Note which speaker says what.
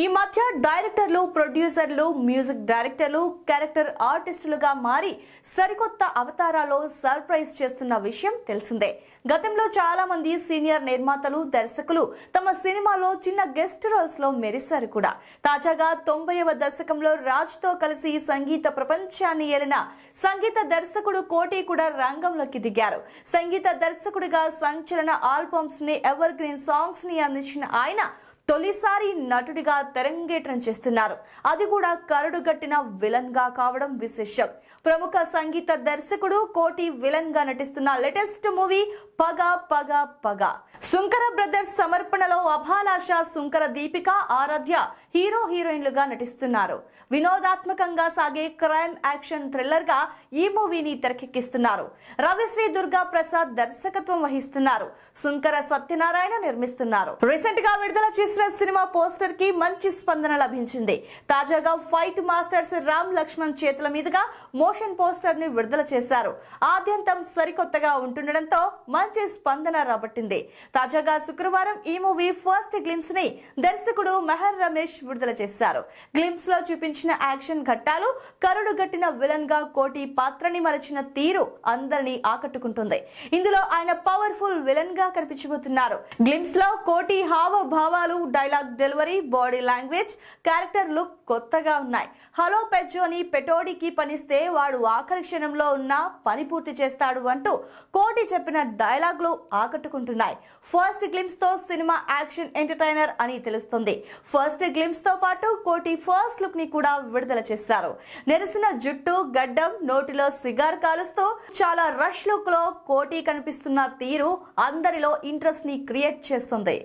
Speaker 1: ఈ మధ్య డైరెక్టర్లు ప్రొడ్యూసర్లు మ్యూజిక్ డైరెక్టర్లు క్యారెక్టర్ ఆర్టిస్టులుగా మారి సరికొత్త అవతారాలో సర్ప్రైజ్ చేస్తున్న విషయం తెలిసిందే. గతంలో చాలా మంది సీనియర్ నిర్మాతలు దర్శకులు తమ సినిమాలో చిన్న గెస్ట్ రోల్స్లో మెరిశారు కూడా. తాజాగా తొంభైవ దశకంలో రాజ్తో కలిసి సంగీత ప్రపంచాన్ని ఏలిన సంగీత దర్శకుడు కోటి కూడా రంగంలోకి దిగారు. సంగీత దర్శకుడిగా సంచలన ఆల్బమ్స్ని ఎవర్ గ్రీన్ సాంగ్స్ని అందించిన ఆయన తొలిసారి నటుడిగా తెరంగేట్రం చేస్తున్నారు. అది కూడా కరడుగట్టిన విలన్గా కావడం విశేషం. ప్రముఖ సంగీత దర్శకుడు కోటి విలన్గా నటిస్తున్న లేటెస్ట్ మూవీ పగ పగ పగ. సుంకర బ్రదర్స్ సమర్పణలో అభాలాష సుంకర దీపిక ఆరాధ్య హీరో హీరోయిన్లుగా నటిస్తున్నారు. వినోదాత్మకంగా సాగే క్రైమ్ యాక్షన్ థ్రిల్లర్గా ఈ మూవీని తెరకెక్కిస్తున్నారు. రవిశ్రీ దుర్గా ప్రసాద్ దర్శకత్వం వహిస్తున్నారు. సుంకర సత్యనారాయణ నిర్మిస్తున్నారు. రీసెంట్గా విడుదల చేసిన సినిమా పోస్టర్కి మంచి స్పందన లభించింది. తాజాగా ఫైట్ మాస్టర్స్ రామ్ లక్ష్మణ్ చేతుల మీదుగా మోషన్ పోస్టర్ని విడుదల చేశారు. ఆద్యంతం సరికొత్తగా ఉంటుండటంతో మంచి స్పందన రాబట్టింది. తాజాగా శుక్రవారం ఈ మూవీ ఫస్ట్ గ్లిమ్స్ని దర్శకుడు మెహర్ రమేష్ విడుదల చేశారు. గ్లిమ్స్లో చూపించిన యాక్షన్ ఘట్టాలు కరుడు గట్టిన విలన్గా కోటి పాత్రని మలచిన తీరు అందరినీ ఆకట్టుకుంటుంది. ఇందులో ఆయన పవర్ఫుల్ విలన్గా కనిపించబోతున్నారు. గ్లిమ్స్లో కోటి హావభావాలు dialogue delivery body language character look కొత్తగా ఉన్నాయి. హలో పెజ్జో అని పెటోడికి పనిస్తే వాడు ఆఖరి క్షణంలో ఉన్న పని పూర్తి చేస్తాడు అంటూ కోటి చెప్పిన డైలాగ్లు ఆకట్టుకుంటున్నాయి. ఫస్ట్ గ్లిమ్స్తో సినిమా యాక్షన్ ఎంటర్టైనర్ అని తెలుస్తుంది. ఫస్ట్ గ్లిమ్స్తో పాటు కోటి ఫస్ట్ లుక్ని కూడా విడుదల చేశారు. నెరిసిన జుట్టు గడ్డం నోటిలో సిగార్ కాలుస్తూ చాలా రష్ లుక్లో కోటి కనిపిస్తున్న తీరు అందరిలో ఇంట్రెస్ట్ని క్రియేట్ చేస్తుంది.